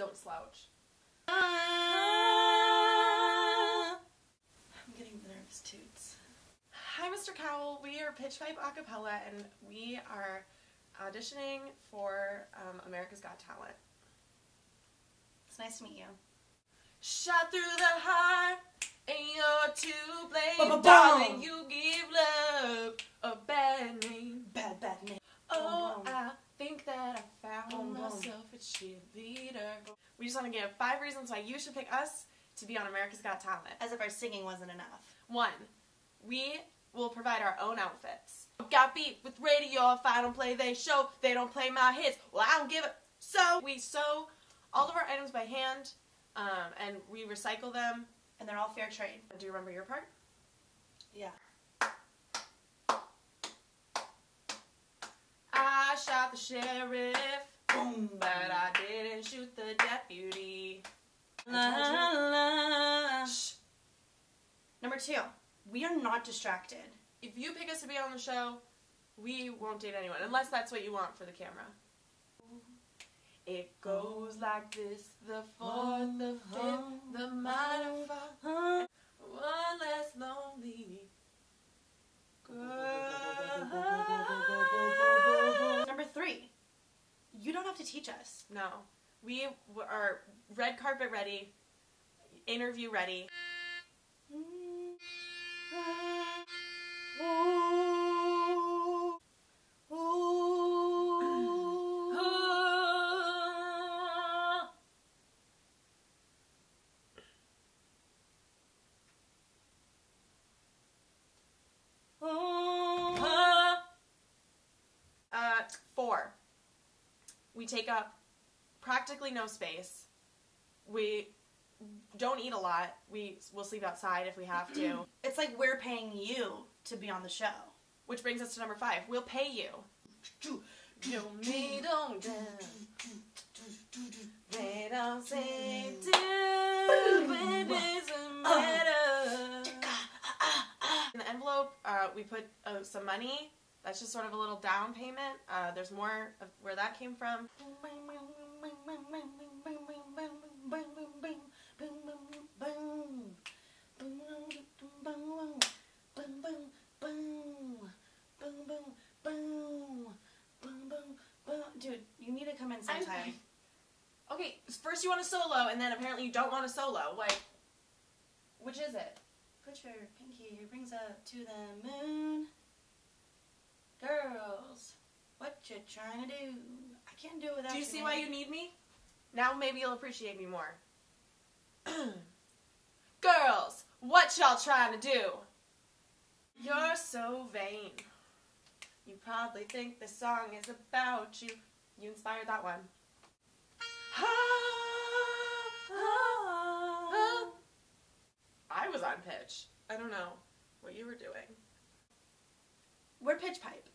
Don't slouch. I'm getting the nervous toots. Hi, Mr. Cowell. We are Pitch Pipe Acapella, and we are auditioning for um, America's Got Talent. It's nice to meet you. Shot through the heart, and you're to blame. Ba-ba-bum. Darling, you give love a bad name. Bad, bad name. Oh, Boom, boom. I think that I found Boom, boom. myself a We just want to give five reasons why you should pick us to be on America's Got Talent. As if our singing wasn't enough. One, we will provide our own outfits. Got beat with radio if I don't play they show. They don't play my hits. Well, I don't give it. So we sew all of our items by hand, um, and we recycle them. And they're all fair trade. Do you remember your part? Yeah. I shot the sheriff, Boom. but I didn't shoot the deputy. La, I told you. la. Shh. Number two, we are not distracted. If you pick us to be on the show, we won't date anyone unless that's what you want for the camera. It goes like this: the fourth, the fifth, teach us. No, we are red carpet ready, interview ready. Uh, We take up practically no space. We don't eat a lot. We will sleep outside if we have to. It's like we're paying you to be on the show. Which brings us to number five. We'll pay you. You me don't They don't say do, but it's a matter. In the envelope, uh, we put uh, some money. That's just sort of a little down payment. Uh, there's more of where that came from. Dude, you need to come in sometime. Okay, first you want a solo, and then apparently you don't want a solo. Like, which is it? Put your pinky rings up to the moon. Girls, what you trying to do? I can't do it without Do you see why you need me? Now maybe you'll appreciate me more. Girls, what y'all trying to do? You're so vain. You probably think the song is about you. You inspired that one. I was on pitch. I don't know what you were doing. We're pitch pipe.